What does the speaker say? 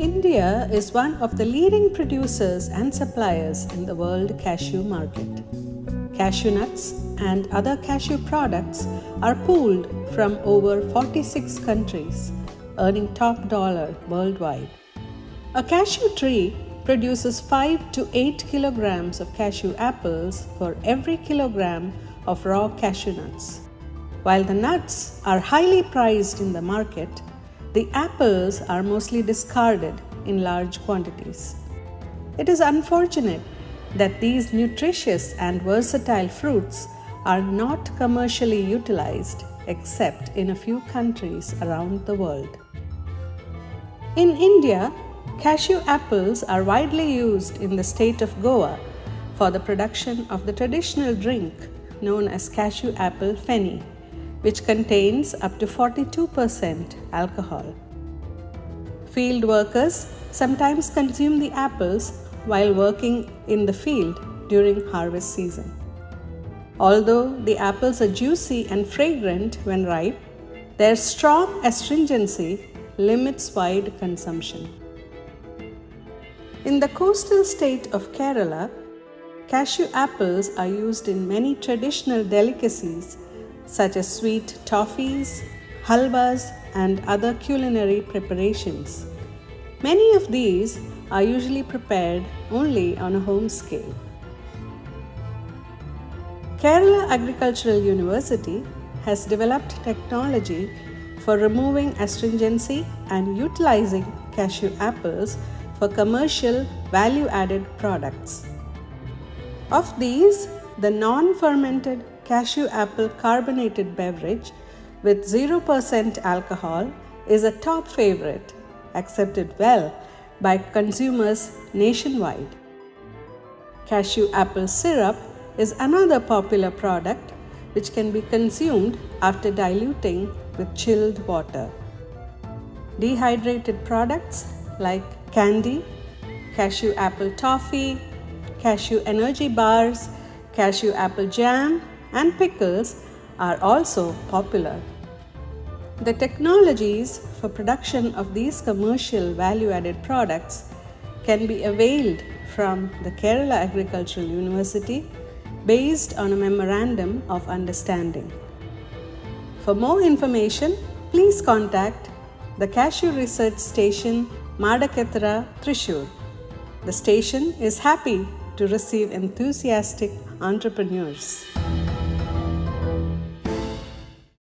India is one of the leading producers and suppliers in the world cashew market. Cashew nuts and other cashew products are pooled from over 46 countries, earning top dollar worldwide. A cashew tree produces 5 to 8 kilograms of cashew apples for every kilogram of raw cashew nuts. While the nuts are highly prized in the market, the apples are mostly discarded in large quantities. It is unfortunate that these nutritious and versatile fruits are not commercially utilized except in a few countries around the world. In India, cashew apples are widely used in the state of Goa for the production of the traditional drink known as cashew apple feni which contains up to 42% alcohol. Field workers sometimes consume the apples while working in the field during harvest season. Although the apples are juicy and fragrant when ripe, their strong astringency limits wide consumption. In the coastal state of Kerala, cashew apples are used in many traditional delicacies such as sweet toffees, halwas, and other culinary preparations. Many of these are usually prepared only on a home scale. Kerala Agricultural University has developed technology for removing astringency and utilizing cashew apples for commercial value added products. Of these, the non fermented cashew apple carbonated beverage with 0% alcohol is a top favorite, accepted well by consumers nationwide. Cashew apple syrup is another popular product which can be consumed after diluting with chilled water. Dehydrated products like candy, cashew apple toffee, cashew energy bars, cashew apple jam, and pickles are also popular. The technologies for production of these commercial value added products can be availed from the Kerala Agricultural University based on a memorandum of understanding. For more information, please contact the Cashew Research Station, Madakathara, Thrissur. The station is happy to receive enthusiastic entrepreneurs.